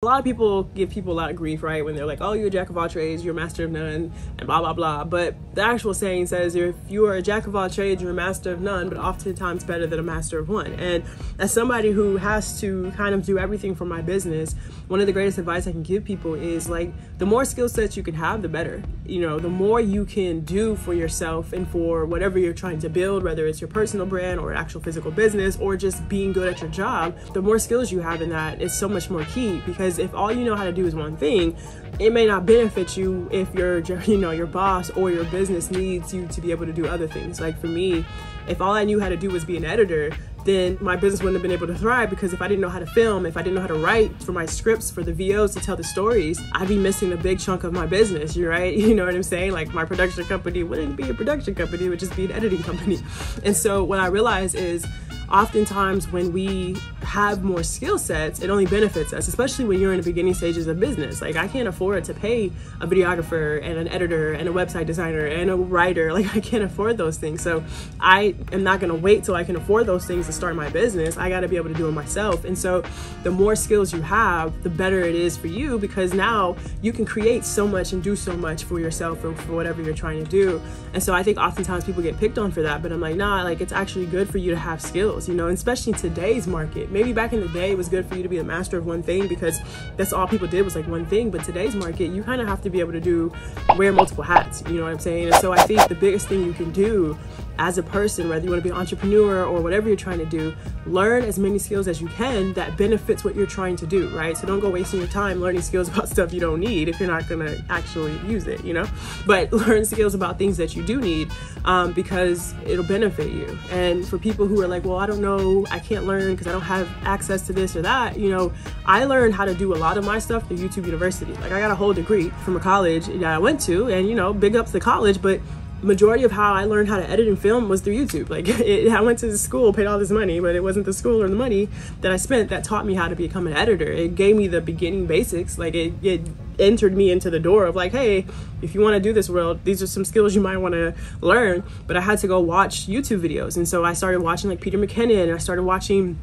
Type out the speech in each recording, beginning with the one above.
A lot of people give people a lot of grief, right? When they're like, oh, you're a jack of all trades, you're a master of none, and blah, blah, blah. But the actual saying says, if you are a jack of all trades, you're a master of none, but oftentimes better than a master of one. And as somebody who has to kind of do everything for my business, one of the greatest advice I can give people is like, the more skill sets you can have, the better. You know, the more you can do for yourself and for whatever you're trying to build, whether it's your personal brand or actual physical business or just being good at your job, the more skills you have in that is so much more key because because if all you know how to do is one thing it may not benefit you if your you know your boss or your business needs you to be able to do other things like for me if all i knew how to do was be an editor then my business wouldn't have been able to thrive because if I didn't know how to film, if I didn't know how to write for my scripts, for the VOs to tell the stories, I'd be missing a big chunk of my business, you right? You know what I'm saying? Like my production company wouldn't be a production company, it would just be an editing company. And so what I realized is oftentimes when we have more skill sets, it only benefits us, especially when you're in the beginning stages of business. Like I can't afford to pay a videographer and an editor and a website designer and a writer. Like I can't afford those things. So I am not gonna wait till I can afford those things to start my business. I gotta be able to do it myself. And so the more skills you have, the better it is for you because now you can create so much and do so much for yourself and for whatever you're trying to do. And so I think oftentimes people get picked on for that, but I'm like, nah, like it's actually good for you to have skills skills, you know, especially today's market. Maybe back in the day, it was good for you to be a master of one thing because that's all people did was like one thing. But today's market, you kind of have to be able to do, wear multiple hats, you know what I'm saying? And so I think the biggest thing you can do as a person, whether you want to be an entrepreneur or whatever you're trying to do, learn as many skills as you can that benefits what you're trying to do, right? So don't go wasting your time learning skills about stuff you don't need if you're not going to actually use it, you know? But learn skills about things that you do need um, because it'll benefit you. And for people who are like, well, I don't know, I can't learn because I don't have access to this or that, you know, I learned how to do a lot of my stuff through YouTube University. Like I got a whole degree from a college that I went to and, you know, big up to the college, but majority of how I learned how to edit and film was through YouTube. Like it, I went to school, paid all this money, but it wasn't the school or the money that I spent that taught me how to become an editor. It gave me the beginning basics. Like it, it entered me into the door of like, hey, if you want to do this world, these are some skills you might want to learn. But I had to go watch YouTube videos, and so I started watching like Peter McKinnon, and I started watching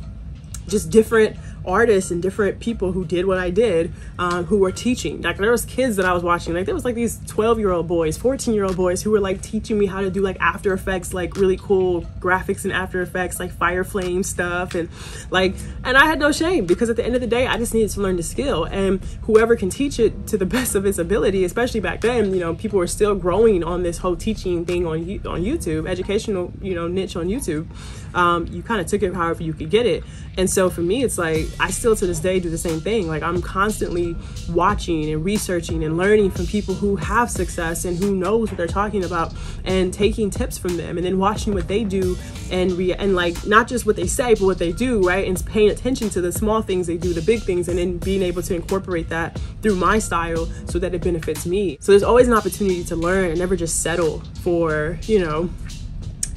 just different artists and different people who did what I did um, who were teaching. Like there was kids that I was watching. Like there was like these 12 year old boys, 14 year old boys who were like teaching me how to do like After Effects, like really cool graphics in After Effects, like fire flame stuff. And like, and I had no shame because at the end of the day, I just needed to learn the skill. And whoever can teach it to the best of his ability, especially back then, you know, people were still growing on this whole teaching thing on, on YouTube, educational, you know, niche on YouTube. Um, you kind of took it however you could get it. And so for me, it's like, I still to this day do the same thing. Like I'm constantly watching and researching and learning from people who have success and who knows what they're talking about and taking tips from them and then watching what they do and re- and like not just what they say but what they do, right? And paying attention to the small things they do, the big things and then being able to incorporate that through my style so that it benefits me. So there's always an opportunity to learn and never just settle for, you know,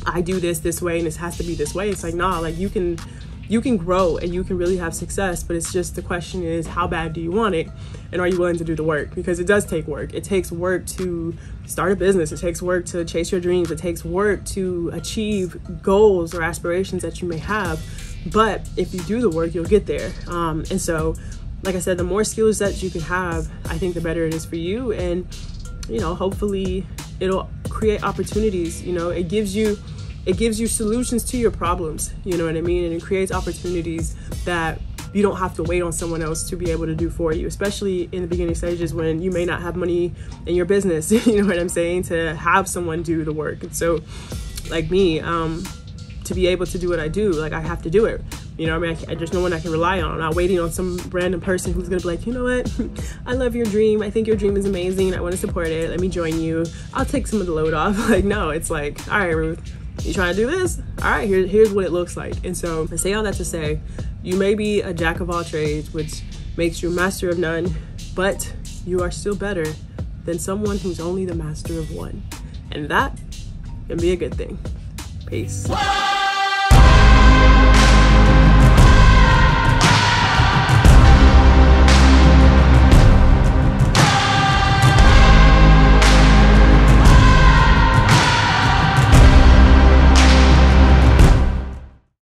I do this this way and this has to be this way. It's like, nah, like you can you can grow and you can really have success, but it's just the question is how bad do you want it and are you willing to do the work? Because it does take work. It takes work to start a business, it takes work to chase your dreams, it takes work to achieve goals or aspirations that you may have. But if you do the work, you'll get there. Um, and so, like I said, the more skills that you can have, I think the better it is for you. And, you know, hopefully it'll create opportunities. You know, it gives you it gives you solutions to your problems, you know what I mean? And it creates opportunities that you don't have to wait on someone else to be able to do for you, especially in the beginning stages when you may not have money in your business, you know what I'm saying, to have someone do the work. And so, like me, um, to be able to do what I do, like I have to do it. You know, what I mean, I, there's no one I can rely on. I'm not waiting on some random person who's gonna be like, you know what, I love your dream. I think your dream is amazing. I want to support it. Let me join you. I'll take some of the load off. Like, no, it's like, all right, Ruth, you trying to do this? All right, here, here's what it looks like. And so I say all that to say, you may be a jack of all trades, which makes you master of none, but you are still better than someone who's only the master of one. And that can be a good thing. Peace.